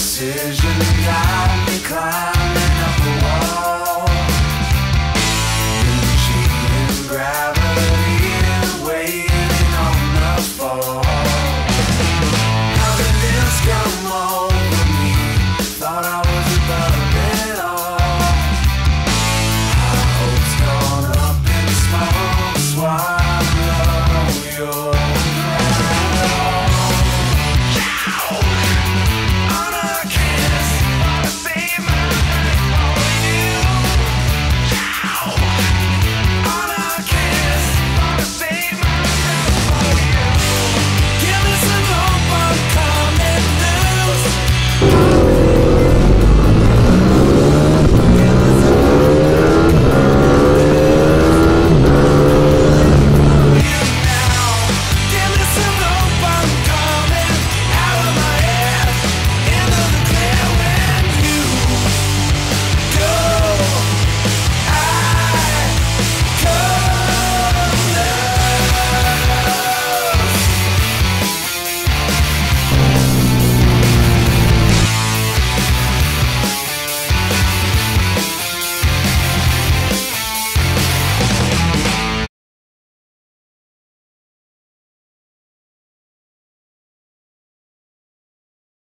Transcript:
decision got me climbing up the wall.